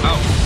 Oh.